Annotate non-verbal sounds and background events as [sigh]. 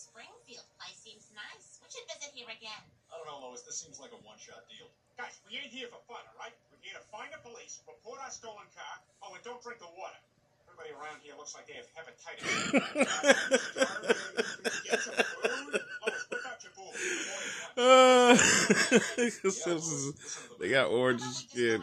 Springfield place seems nice. We should visit here again. I don't know, Lois. This seems like a one-shot deal. Guys, we ain't here for fun, all right? We're here to find the police, report our stolen car. Oh, and don't drink the water. Everybody around here looks like they have hepatitis. [laughs] [laughs] [laughs] Uh, they got orange skin.